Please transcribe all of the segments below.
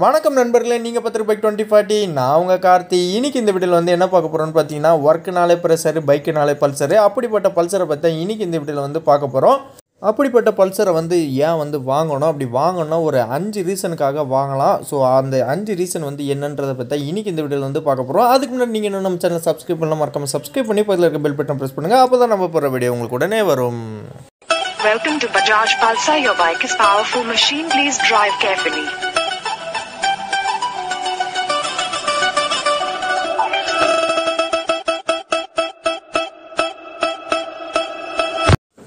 வணக்கம் நண்பர்களே நீங்கள் பத்து பைக் டுவெண்ட்டி ஃபார்ட்டி நான் உங்கள் கார்த்தி. இன்றைக்கி இந்த வீடியோவில் வந்து என்ன பார்க்க போகிறோன்னு பார்த்தீங்கன்னா ஒர்க்குனாலே ப்ரெஷர் பைக்குனாலே பல்சரு அப்படிப்பட்ட பல்சரை பற்றி இன்றைக்கி இந்த வீடியோவில் வந்து பார்க்க போகிறோம் அப்படிப்பட்ட பல்சரை வந்து ஏன் வந்து வாங்கணும்? அப்படி வாங்கணும்னா ஒரு அஞ்சு ரீசனுக்காக வாங்கலாம். ஸோ அந்த அஞ்சு ரீசன் வந்து என்னன்றதை பற்றி இன்னைக்கு இந்த வீடியோவில் வந்து பார்க்க போகிறோம் அதுக்கு முன்னாடி நீங்கள் இன்னும் நம்ம சேனல் சப்ஸ்கிரைப் பண்ணலாம் மறக்காமல் சப்ஸ்கிரைப் பண்ணி பதில் இருக்க பெல் பட்டன் ப்ரெஸ் பண்ணுங்கள் அப்போ தான் நம்ம போகிற வீடியோ உங்களுக்கு உடனே வரும். Welcome to Bajaj Pulsar. Your bike is powerful. Machine. Please drive carefully.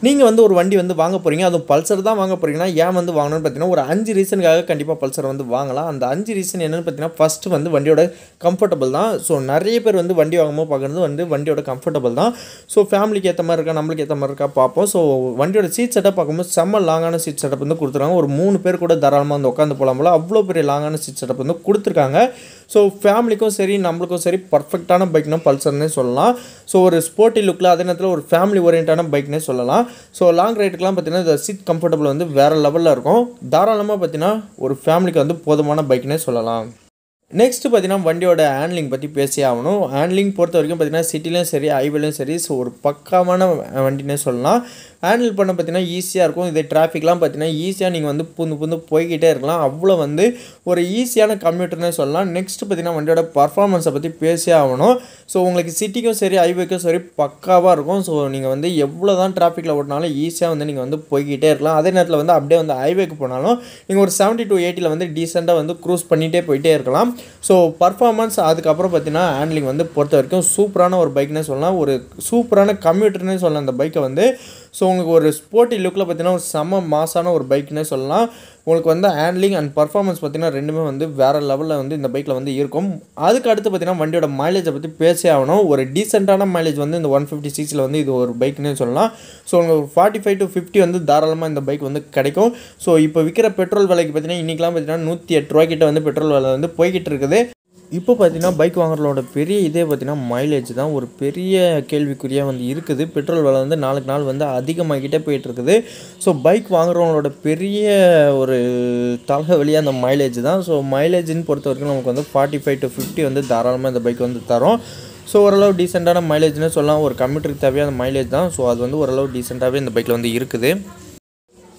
நீங்கள் வந்து ஒரு வண்டி வந்து வாங்க போகிறீங்க அதுவும் பல்சர் தான் வாங்க போகிறீங்கன்னா ஏன் வந்து வாங்கணும்னு பார்த்தீங்கன்னா ஒரு அஞ்சு ரீசனுக்காக கண்டிப்பாக பல்சர் வந்து வாங்கலாம். அந்த அஞ்சு ரீசன் என்னென்னு பார்த்தீங்கன்னா ஃபஸ்ட்டு வந்து வண்டியோட கம்ஃபர்டபுள் தான். ஸோ நிறைய பேர் வந்து வண்டி வாங்கும்போது பார்க்குறது வந்து வண்டியோட கம்ஃபர்டபுள் தான். ஸோ ஃபேமிலிக்கு ஏற்ற மாதிரி இருக்கா நம்மளுக்கு ஏற்ற மாதிரி இருக்கா பார்ப்போம். ஸோ வண்டியோட சீட் செட்டப் பார்க்கும்போது செம்ம லாங்கான சீட் செட்டப் வந்து கொடுத்துருக்காங்க. ஒரு மூணு பேர் கூட தாராளமாக வந்து உட்காந்து போகலாம் போல. அவ்வளோ பெரிய லாங்கான சீட் செட்டப் வந்து கொடுத்துருக்காங்க. ஸோ ஃபேமிலிக்கும் சரி நம்மளுக்கும் சரி பர்ஃபெக்டான பைக்னா பல்சர்னே சொல்லலாம். ஸோ ஒரு ஸ்போர்ட்டி லுக்கில் அதே நேரத்தில் ஒரு ஃபேமிலி ஓரியன்டான பைக்னே சொல்லலாம். ஸோ லாங் ரைட்டுக்கெலாம் பார்த்தீங்கன்னா இந்த சீட் கம்ஃபர்டபுள் வந்து வேறு லெவலில் இருக்கும். தாராளமாக பார்த்தீங்கன்னா ஒரு ஃபேமிலிக்கு வந்து போதுமான பைக்னே சொல்லலாம். நெக்ஸ்ட் பார்த்தீங்கன்னா வண்டியோட ஹேண்ட்லிங் பற்றி பேசி ஆகணும். ஹேண்ட்லிங் பொறுத்த வரைக்கும் பார்த்தீங்கன்னா சிட்டிலையும் சரி ஹைவேலையும் சரி ஸோ ஒரு பக்காவான வண்டினே சொல்லலாம். ஹேண்டில் பண்ண பார்த்தீங்கன்னா ஈஸியாக இருக்கும். இதே டிராஃபிக்லாம் பார்த்தீங்கன்னா ஈஸியாக நீங்கள் வந்து புந்து புந்து போய்கிட்டே இருக்கலாம். அவ்வளோ வந்து ஒரு ஈஸியான கம்ப்யூட்டர்னே சொல்லலாம். நெக்ஸ்ட் பார்த்தீங்கன்னா வண்டியோட பர்ஃபார்மன்ஸை பற்றி பேசியே ஆகணும். ஸோ உங்களுக்கு சிட்டிக்கும் சரி ஹைவேக்கும் சரி பக்காவாக இருக்கும். ஸோ நீங்கள் வந்து எவ்வளோ தான் டிராஃபிக்கில் ஓட்டினாலும் ஈஸியாக வந்து நீங்கள் வந்து போய்கிட்டே இருக்கலாம். அதே நேரத்தில் வந்து அப்படியே வந்து ஹைவேக்கு போனாலும் நீங்கள் ஒரு செவன்ட்டி டூ எயிட்டியில் வந்து டீசெண்டாக வந்து க்ரூஸ் பண்ணிகிட்டே போயிட்டே இருக்கலாம். ஸோ பர்ஃபார்மன்ஸ் அதுக்கப்புறம் பார்த்தீங்கன்னா ஹேண்ட்லிங் வந்து பொறுத்த வரைக்கும் சூப்பரான ஒரு பைக்னே சொல்லலாம். ஒரு சூப்பரான கம்ப்யூட்டர்னே சொல்லலாம். அந்த பைக்கை வந்து. ஸோ உங்களுக்கு ஒரு ஸ்போர்ட்டி லுக்கில் பார்த்தீங்கன்னா ஒரு செம்ம மாசான ஒரு பைக்னே சொல்லலாம். உங்களுக்கு வந்து ஹேண்ட்லிங் அண்ட் பர்ஃபார்மன்ஸ் பார்த்தீங்கன்னா ரெண்டுமே வந்து வேறு லெவலில் வந்து இந்த பைக்கில் வந்து இருக்கும். அதுக்கு அடுத்து பார்த்தீங்கன்னா வண்டியோட மைலேஜை பற்றி பேசே ஆகணும். ஒரு டீசெண்டான மைலேஜ் வந்து இந்த ஒன் ஃபிஃப்டி சிக்ஸில் வந்து இது ஒரு பைக்னே சொல்லலாம். ஸோ உங்களுக்கு ஃபார்ட்டி ஃபைவ் டு ஃபிஃப்டி வந்து தாராளமாக இந்த பைக் வந்து கிடைக்கும். ஸோ இப்போ விற்கிற பெட்ரோல் விலைக்கு பார்த்தீங்கன்னா இன்றைக்கெலாம் பார்த்தீங்கன்னா நூற்றி எட்டு ரூபாய்க்கிட்ட வந்து பெட்ரோல் விலை வந்து போய்கிட்டு இருக்குது. இப்போ பார்த்தீங்கன்னா பைக் வாங்குறதோட பெரிய இதே பார்த்தீங்கன்னா மைலேஜ் தான். ஒரு பெரிய கேள்விக்குறியாக வந்து இருக்குது. பெட்ரோல் விலை வந்து நாளுக்கு நாள் வந்து அதிகமாகிட்டே போயிட்டுருக்குது. ஸோ பைக் வாங்குறவங்களோட பெரிய ஒரு தலைவலியாக அந்த மைலேஜ் தான். ஸோ மைலேஜ்னு பொறுத்த வரைக்கும் நமக்கு வந்து ஃபார்ட்டி ஃபைவ் டு ஃபிஃப்டி வந்து தாராளமாக இந்த பைக் வந்து தரும். ஸோ ஓரளவு டீசெண்டான மைலேஜ்னு சொல்லலாம். ஒரு கம்ப்யூட்டருக்கு தேவையான மைலேஜ் தான். ஸோ அது வந்து ஓரளவு டீசெண்டாகவே இந்த பைக்கில் வந்து இருக்குது.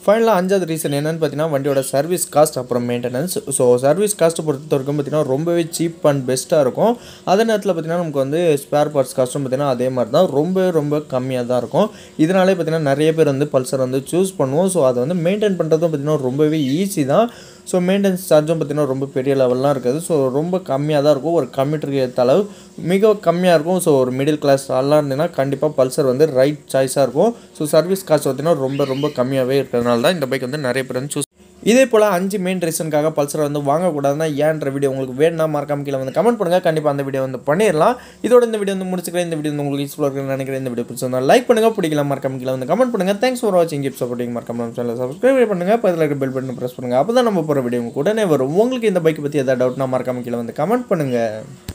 ஃபைனலாக அஞ்சாவது ரீசன் என்னென்னு பார்த்தீங்கன்னா வண்டியோட சர்வீஸ் காஸ்ட் அப்புறம் மெயின்டெனன்ஸ் ஸோ சர்வீஸ் காஸ்ட்டை பொறுத்த வரைக்கும் பார்த்தீங்கன்னா ரொம்பவே சீப் அண்ட் பெஸ்ட்டாக இருக்கும். அதே நேரத்தில் பார்த்தீங்கன்னா நமக்கு வந்து ஸ்பேர் பார்ட்ஸ் காஸ்ட்டும் பார்த்தீங்கன்னா அதே மாதிரி தான் ரொம்ப ரொம்ப கம்மியாக தான் இருக்கும். இதனாலே பார்த்தீங்கன்னா நிறைய பேர் வந்து பல்சர் வந்து சூஸ் பண்ணுவோம். ஸோ அதை வந்து மெயின்டைன் பண்ணுறதும் பார்த்தீங்கன்னா ரொம்பவே ஈஸி தான். ஸோ மெயின்டெனன்ஸ் சார்ஜும் பார்த்திங்கன்னா ரொம்ப பெரிய லெவல்லாம் இருக்காது. ஸோ ரொம்ப கம்மியாக தான் இருக்கும். ஒரு கம்ப்யூட்டருக்கு ஏற்ற அளவு மிக கம்மியாக இருக்கும். ஸோ ஒரு மிடில் கிளாஸ் ஆளாக இருந்தீங்கன்னா கண்டிப்பாக பல்சர் வந்து ரைட் சாய்ஸாக இருக்கும். ஸோ சர்வீஸ் காஸ்ட் பார்த்திங்கன்னா ரொம்ப ரொம்ப கம்மியாகவே இருக்கிறதுனால தான் இந்த பைக் வந்து நிறைய பேர் வந்து சூஸ் இதே போல் அஞ்சு மெயின் ரீசனுக்காக பல்சரை வந்து வாங்கக்கூடாதுன்னா ஏன்ற வீடியோ உங்களுக்கு வேணும்னா மறக்காம கீழே வந்து கமெண்ட் பண்ணுங்கள் கண்டிப்பாக அந்த வீடியோ வந்து பண்ணிடலாம் இதோட இந்த வீடியோ வந்து முடிச்சுக்கிறேன். இந்த வீடியோ வந்து உங்களுக்கு யூஸ்ஃபுல்லாக இருக்குன்னு நினைக்கிறேன். இந்த வீடியோ பிடிச்சிருந்தா லைக் பண்ணுங்கள் பிடிக்கலாம் மறக்காம கீழே வந்து கமெண்ட் பண்ணுங்கள் தேங்க்ஸ் ஃபார் வாட்சிங் கிப் சப்போர்ட்டிங் மறக்காம சேனல் சப்ஸ்கிரைப் பண்ணுங்கள் பதில் இருக்க பெல் பட்டன் ப்ரெஸ் பண்ணுங்கள் அப்போ தான் நம்ம போகிற வீடியோ உங்களுக்கு உடனே வரும் உங்களுக்கு இந்த பைக் பற்றி எதாவது டவுட்னா மறக்காம கீழே வந்து கமெண்ட் பண்ணுங்கள்